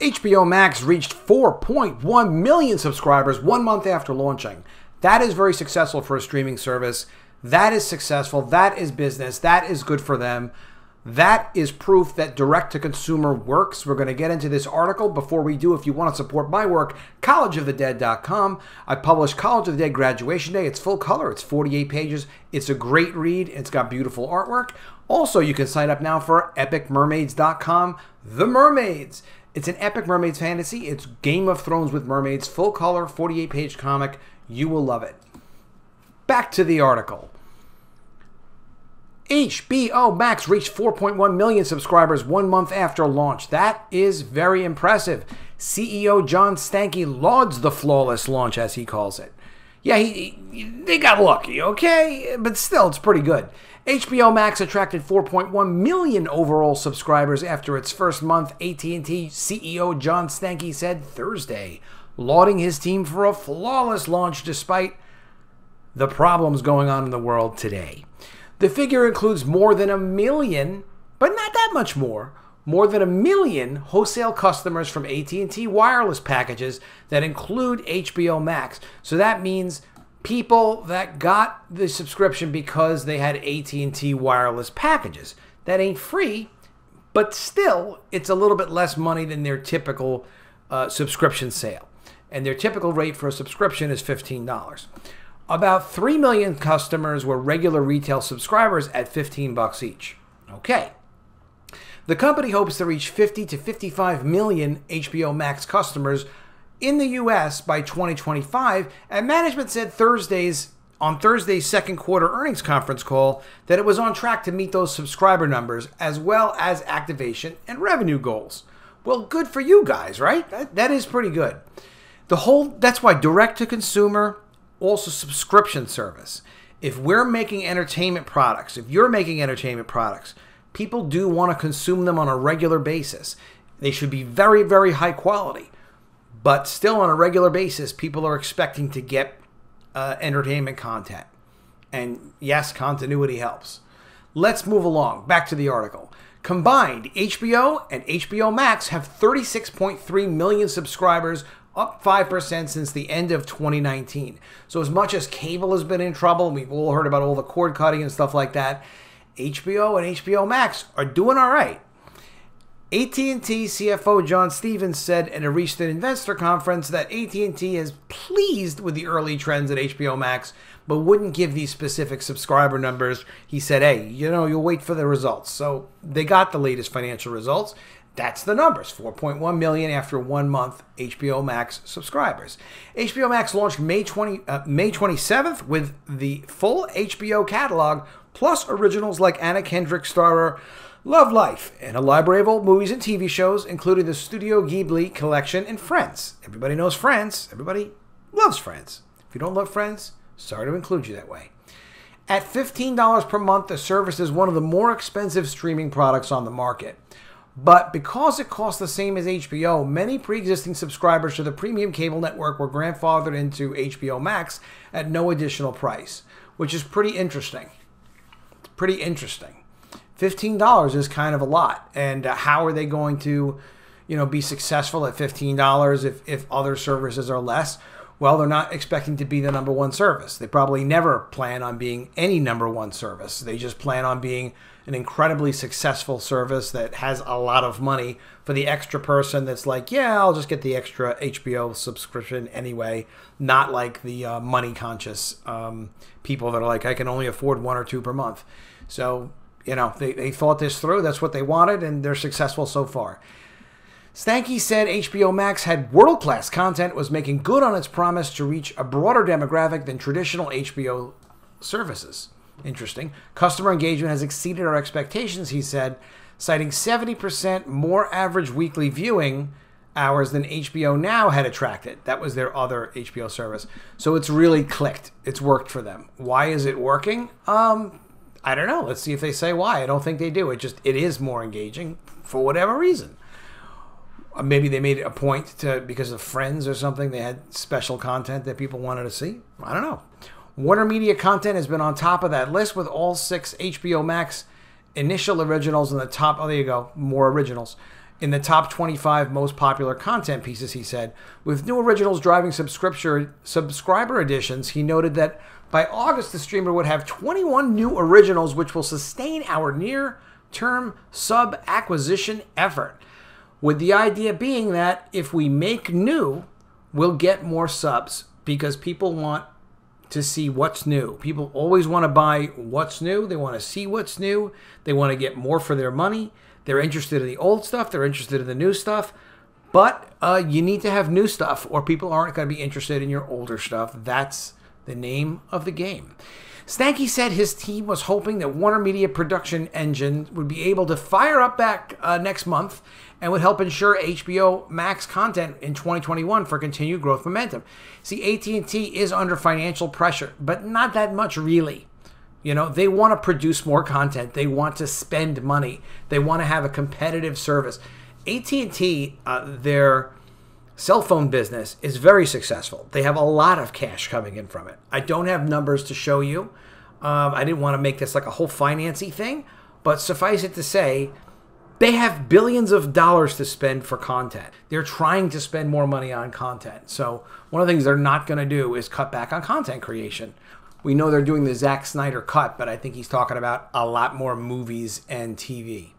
HBO Max reached 4.1 million subscribers one month after launching. That is very successful for a streaming service. That is successful. That is business. That is good for them. That is proof that direct to consumer works. We're going to get into this article. Before we do, if you want to support my work, collegeofthedead.com. I publish College of the Dead Graduation Day. It's full color, it's 48 pages. It's a great read, it's got beautiful artwork. Also, you can sign up now for epicmermaids.com. The Mermaids. It's an epic mermaids fantasy. It's Game of Thrones with mermaids, full color, 48 page comic. You will love it. Back to the article. HBO Max reached 4.1 million subscribers one month after launch. That is very impressive. CEO John Stankey lauds the flawless launch, as he calls it. Yeah, he, he, they got lucky, okay? But still, it's pretty good. HBO Max attracted 4.1 million overall subscribers after its first month, AT&T CEO John Stankey said Thursday, lauding his team for a flawless launch despite the problems going on in the world today. The figure includes more than a million, but not that much more, more than a million wholesale customers from AT&T wireless packages that include HBO Max. So that means people that got the subscription because they had AT&T wireless packages. That ain't free, but still it's a little bit less money than their typical uh, subscription sale. And their typical rate for a subscription is $15. About 3 million customers were regular retail subscribers at 15 bucks each. Okay. The company hopes to reach 50 to 55 million HBO Max customers in the US by 2025, and management said Thursday's on Thursday's second quarter earnings conference call that it was on track to meet those subscriber numbers as well as activation and revenue goals. Well, good for you guys, right? That, that is pretty good. The whole that's why direct to consumer also subscription service. If we're making entertainment products, if you're making entertainment products, people do want to consume them on a regular basis. They should be very, very high quality. But still, on a regular basis, people are expecting to get uh, entertainment content. And yes, continuity helps. Let's move along. Back to the article. Combined, HBO and HBO Max have 36.3 million subscribers up 5% since the end of 2019. So, as much as cable has been in trouble, and we've all heard about all the cord cutting and stuff like that, HBO and HBO Max are doing all right. AT&T CFO John Stevens said at a recent investor conference that AT&T is pleased with the early trends at HBO Max, but wouldn't give these specific subscriber numbers. He said, "Hey, you know, you'll wait for the results." So they got the latest financial results. That's the numbers 4.1 million after one month HBO Max subscribers. HBO Max launched May 20, uh, May 27th with the full HBO catalog plus originals like Anna Kendrick starrer Love Life and a library of old movies and TV shows, including the Studio Ghibli collection and Friends. Everybody knows Friends. Everybody loves Friends. If you don't love Friends, sorry to include you that way. At $15 per month, the service is one of the more expensive streaming products on the market. But because it costs the same as HBO, many pre existing subscribers to the premium cable network were grandfathered into HBO Max at no additional price, which is pretty interesting. It's pretty interesting. $15 is kind of a lot. And uh, how are they going to, you know, be successful at $15 if, if other services are less? Well, they're not expecting to be the number one service. They probably never plan on being any number one service. They just plan on being an incredibly successful service that has a lot of money for the extra person that's like, yeah, I'll just get the extra HBO subscription anyway. Not like the uh, money conscious um, people that are like, I can only afford one or two per month. So, you know, they, they thought this through. That's what they wanted, and they're successful so far. Stankey said HBO Max had world class content, was making good on its promise to reach a broader demographic than traditional HBO services. Interesting. Customer engagement has exceeded our expectations, he said, citing 70% more average weekly viewing hours than HBO Now had attracted. That was their other HBO service. So it's really clicked. It's worked for them. Why is it working? Um, I don't know. Let's see if they say why. I don't think they do. It just it is more engaging for whatever reason. Uh, maybe they made a point to because of Friends or something. They had special content that people wanted to see. I don't know. Warner Media content has been on top of that list with all six HBO Max initial originals in the top. Oh, there you go, more originals in the top 25 most popular content pieces, he said. With new originals driving subscription subscriber additions, he noted that by August, the streamer would have 21 new originals, which will sustain our near term sub acquisition effort. With the idea being that if we make new, we'll get more subs because people want to see what's new. People always want to buy what's new. They want to see what's new. They want to get more for their money. They're interested in the old stuff. They're interested in the new stuff. But uh, you need to have new stuff, or people aren't going to be interested in your older stuff. That's the name of the game. Stankey said his team was hoping that Warner Media production engine would be able to fire up back uh, next month and would help ensure HBO Max content in 2021 for continued growth momentum. See, AT&T is under financial pressure, but not that much really. You know, they want to produce more content. They want to spend money. They want to have a competitive service. AT&T, uh, their cell phone business is very successful. They have a lot of cash coming in from it. I don't have numbers to show you. Um, I didn't want to make this like a whole financy thing, but suffice it to say, they have billions of dollars to spend for content. They're trying to spend more money on content. So, one of the things they're not going to do is cut back on content creation. We know they're doing the Zack Snyder cut, but I think he's talking about a lot more movies and TV.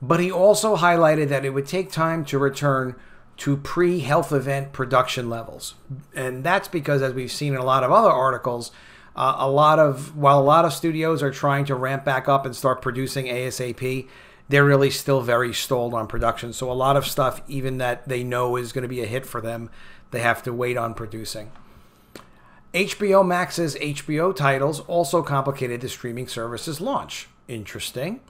But he also highlighted that it would take time to return to pre health event production levels. And that's because, as we've seen in a lot of other articles, uh, a lot of, while a lot of studios are trying to ramp back up and start producing ASAP, they're really still very stalled on production. So a lot of stuff, even that they know is going to be a hit for them, they have to wait on producing. HBO Max's HBO titles also complicated the streaming service's launch. Interesting.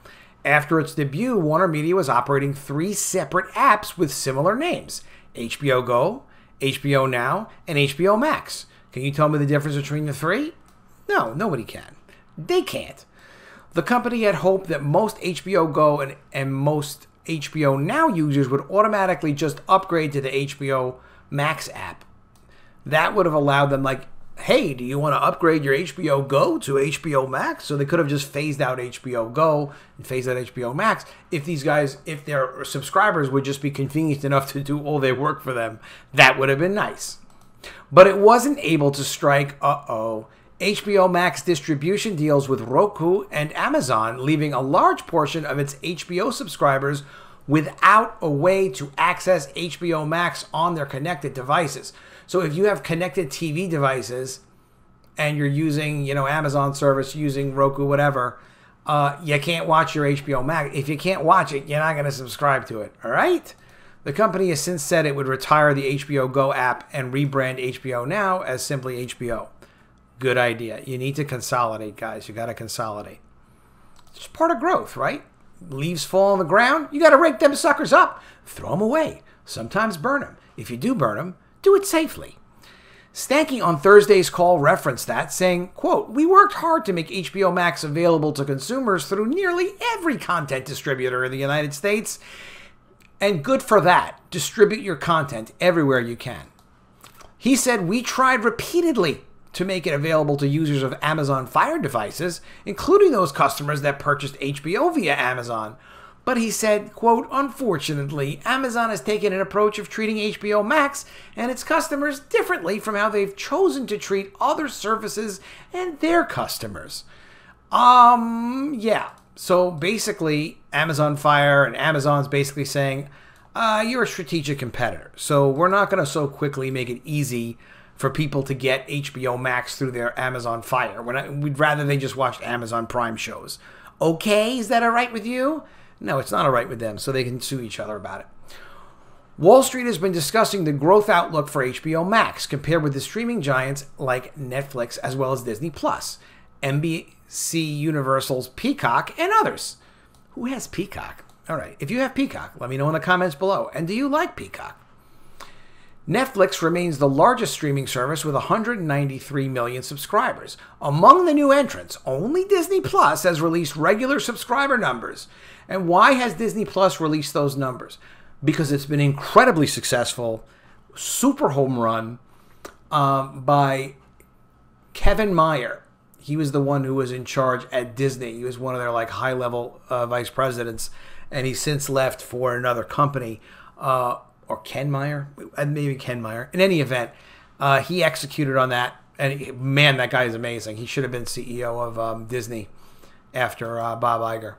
After its debut, Warner Media was operating three separate apps with similar names HBO Go, HBO Now, and HBO Max. Can you tell me the difference between the three? No, nobody can. They can't. The company had hoped that most HBO Go and, and most HBO Now users would automatically just upgrade to the HBO Max app. That would have allowed them, like, hey, do you want to upgrade your HBO Go to HBO Max? So they could have just phased out HBO Go and phased out HBO Max if these guys, if their subscribers would just be convenient enough to do all their work for them. That would have been nice. But it wasn't able to strike, uh oh, HBO Max distribution deals with Roku and Amazon, leaving a large portion of its HBO subscribers without a way to access HBO Max on their connected devices. So if you have connected TV devices and you're using, you know, Amazon service, using Roku, whatever, uh, you can't watch your HBO Max. If you can't watch it, you're not going to subscribe to it. All right? The company has since said it would retire the HBO Go app and rebrand HBO Now as simply HBO. Good idea. You need to consolidate, guys. You got to consolidate. It's part of growth, right? Leaves fall on the ground. You got to rake them suckers up, throw them away. Sometimes burn them. If you do burn them, do it safely. Stankey on Thursday's call referenced that, saying, quote, We worked hard to make HBO Max available to consumers through nearly every content distributor in the United States. And good for that. Distribute your content everywhere you can. He said, We tried repeatedly to make it available to users of Amazon Fire devices, including those customers that purchased HBO via Amazon. But he said, quote, unfortunately, Amazon has taken an approach of treating HBO Max and its customers differently from how they've chosen to treat other services and their customers. Um, yeah. So basically, Amazon Fire and Amazon's basically saying, uh, you're a strategic competitor. So we're not going to so quickly make it easy for people to get HBO Max through their Amazon Fire. When we'd rather they just watched Amazon Prime shows. Okay, is that all right with you? No, it's not all right with them, so they can sue each other about it. Wall Street has been discussing the growth outlook for HBO Max compared with the streaming giants like Netflix as well as Disney Plus, NBC Universal's Peacock, and others. Who has Peacock? All right, if you have Peacock, let me know in the comments below. And do you like Peacock? Netflix remains the largest streaming service with 193 million subscribers. Among the new entrants, only Disney Plus has released regular subscriber numbers. And why has Disney Plus released those numbers? Because it's been incredibly successful, super home run um, by Kevin Mayer. He was the one who was in charge at Disney. He was one of their like high level uh, vice presidents and he's since left for another company, uh, or Ken Meyer, uh, maybe Ken Meyer. In any event, uh, he executed on that, and man, that guy is amazing. He should have been CEO of um, Disney after uh, Bob Iger.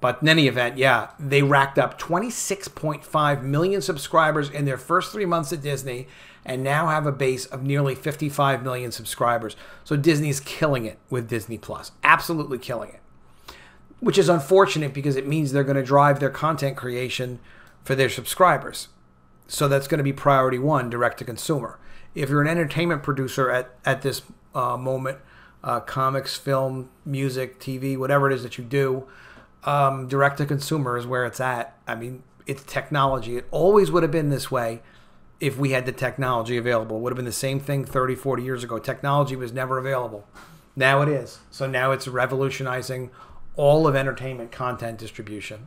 But in any event, yeah, they racked up 26.5 million subscribers in their first three months at Disney and now have a base of nearly 55 million subscribers. So Disney's killing it with Disney Plus, absolutely killing it. Which is unfortunate because it means they're going to drive their content creation for their subscribers. So that's going to be priority one, direct to consumer. If you're an entertainment producer at, at this uh, moment, uh, comics, film, music, TV, whatever it is that you do, um, direct to consumer is where it's at. I mean, it's technology. It always would have been this way if we had the technology available. It would have been the same thing 30, 40 years ago. Technology was never available. Now it is. So now it's revolutionizing all of entertainment content distribution.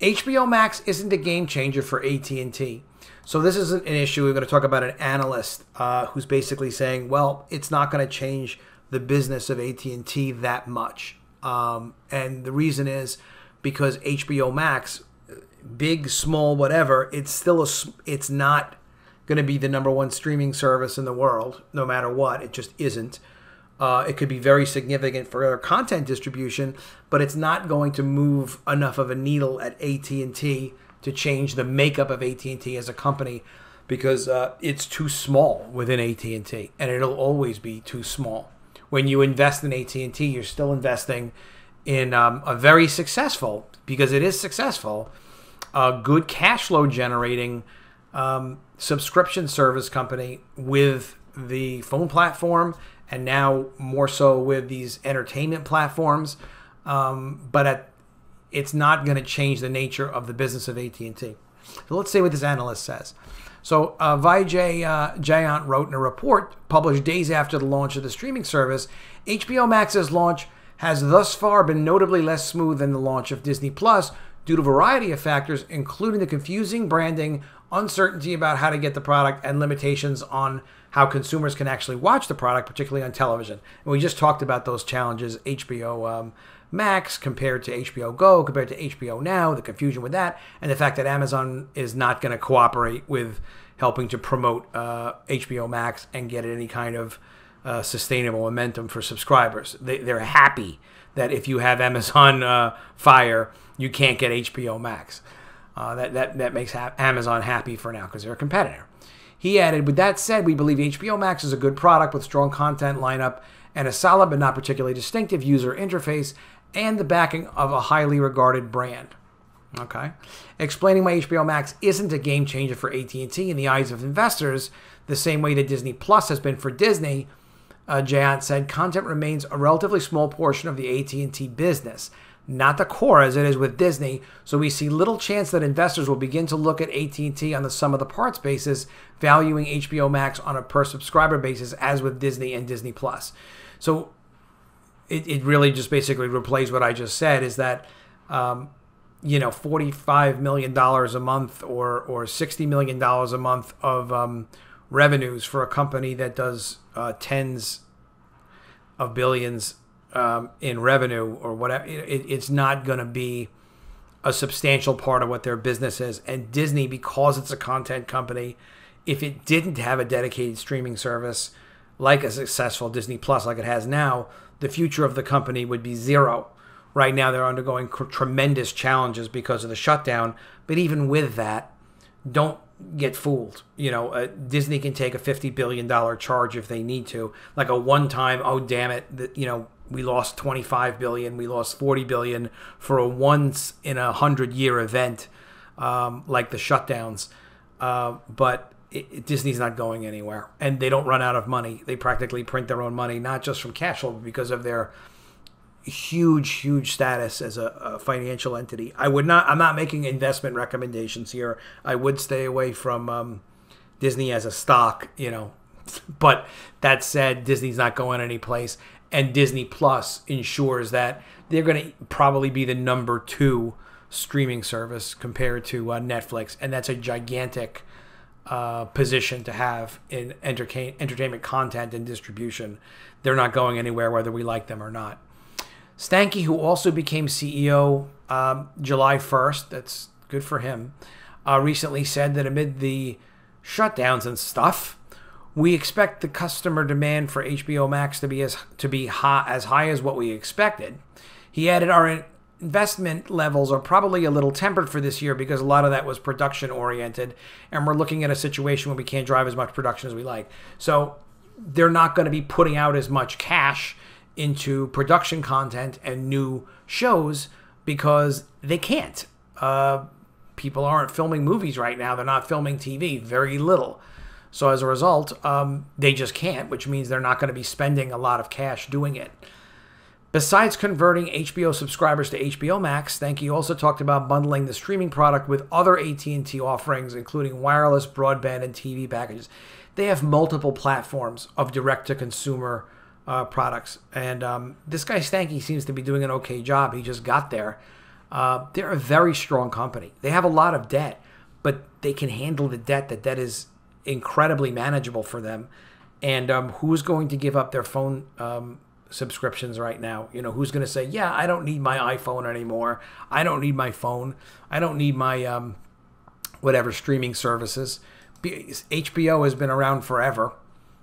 HBO Max isn't a game changer for AT&T. So this isn't an issue. We're going to talk about an analyst uh, who's basically saying, well, it's not going to change the business of AT&T that much. Um, and the reason is because HBO Max, big, small, whatever, it's still a, it's not going to be the number one streaming service in the world, no matter what. It just isn't. Uh, it could be very significant for content distribution, but it's not going to move enough of a needle at AT&T to change the makeup of AT&T as a company because uh, it's too small within AT&T, and it'll always be too small. When you invest in AT&T, you're still investing in um, a very successful, because it is successful, a good cash flow generating um, subscription service company with the phone platform and now more so with these entertainment platforms. Um, but at, it's not going to change the nature of the business of AT&T. So let's see what this analyst says. So uh, Vijay uh, Jayant wrote in a report published days after the launch of the streaming service, HBO Max's launch has thus far been notably less smooth than the launch of Disney Plus due to a variety of factors, including the confusing branding, uncertainty about how to get the product, and limitations on how consumers can actually watch the product, particularly on television. And we just talked about those challenges. HBO um, Max compared to HBO Go, compared to HBO Now, the confusion with that, and the fact that Amazon is not going to cooperate with helping to promote uh, HBO Max and get any kind of uh, sustainable momentum for subscribers. They, they're happy that if you have Amazon uh, Fire, you can't get HBO Max. Uh, that, that, that makes ha- Amazon happy for now because they're a competitor. He added, with that said, we believe HBO Max is a good product with strong content lineup and a solid but not particularly distinctive user interface and the backing of a highly regarded brand. Okay, explaining why HBO Max isn't a game changer for AT&T in the eyes of investors, the same way that Disney Plus has been for Disney. Uh, Jayant said content remains a relatively small portion of the AT&T business, not the core as it is with Disney. So we see little chance that investors will begin to look at AT&T on the sum of the parts basis, valuing HBO Max on a per subscriber basis as with Disney and Disney Plus. So it, it really just basically replays what I just said is that, um, you know, $45 million a month or, or $60 million a month of um, revenues for a company that does uh, tens of billions um, in revenue or whatever. It, it's not going to be a substantial part of what their business is. And Disney, because it's a content company, if it didn't have a dedicated streaming service like a successful Disney Plus, like it has now, the future of the company would be zero. Right now, they're undergoing tremendous challenges because of the shutdown. But even with that, don't get fooled. You know, uh, Disney can take a fifty billion dollar charge if they need to, like a one time. Oh damn it! You know we lost twenty five billion, we lost forty billion for a once in a hundred year event, um, like the shutdowns. Uh, but it, it, Disney's not going anywhere, and they don't run out of money. They practically print their own money, not just from cash flow, but because of their huge, huge status as a, a, financial entity. I would not. I'm not making investment recommendations here. I would stay away from um, Disney as a stock, you know. But that said, Disney's not going anyplace, and Disney Plus ensures that they're going to probably be the number two streaming service compared to uh, Netflix, and that's a gigantic uh, position to have in entertain, entertainment content and distribution. They're not going anywhere, whether we like them or not. Stankey, who also became CEO um, July 1st, that's good for him, uh, recently said that amid the shutdowns and stuff, we expect the customer demand for HBO Max to be as to be high, as high as what we expected. He added our investment levels are probably a little tempered for this year because a lot of that was production oriented and we're looking at a situation where we can't drive as much production as we like. So they're not going to be putting out as much cash into production content and new shows because they can't. Uh, people aren't filming movies right now. They're not filming TV, very little. So as a result, um, they just can't, which means they're not going to be spending a lot of cash doing it. Besides converting HBO subscribers to HBO Max, Stankey also talked about bundling the streaming product with other AT&T offerings, including wireless, broadband, and TV packages. They have multiple platforms of direct-to-consumer uh, products, and um, this guy Stankey seems to be doing an okay job. He just got there. Uh, they're a very strong company. They have a lot of debt, but they can handle the debt. The debt is incredibly manageable for them. And um, who's going to give up their phone um, subscriptions right now. You know, who's going to say, "Yeah, I don't need my iPhone anymore. I don't need my phone. I don't need my um, whatever streaming services." HBO has been around forever.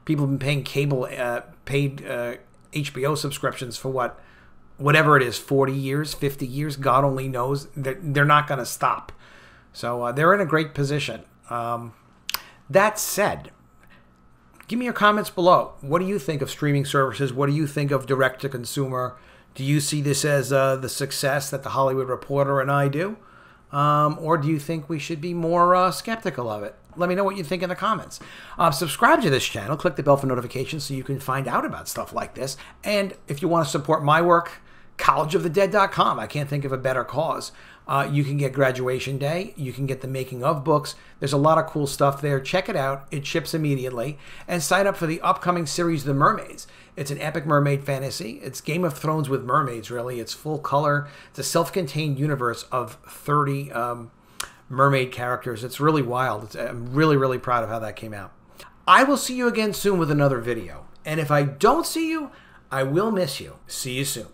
People have been paying cable, uh, paid uh, HBO subscriptions for what, whatever it is, forty years, fifty years. God only knows. They're, they're not going to stop. So uh, they're in a great position. Um, that said, Give me your comments below. What do you think of streaming services? What do you think of direct to consumer? Do you see this as uh, the success that the Hollywood Reporter and I do? Um, or do you think we should be more uh, skeptical of it? Let me know what you think in the comments. Uh, subscribe to this channel, click the bell for notifications so you can find out about stuff like this. And if you want to support my work, collegeofthedead.com. I can't think of a better cause. Uh, you can get graduation day. You can get the making of books. There's a lot of cool stuff there. Check it out. It ships immediately. And sign up for the upcoming series, The Mermaids. It's an epic mermaid fantasy. It's Game of Thrones with mermaids, really. It's full color. It's a self contained universe of 30 um, mermaid characters. It's really wild. It's, I'm really, really proud of how that came out. I will see you again soon with another video. And if I don't see you, I will miss you. See you soon.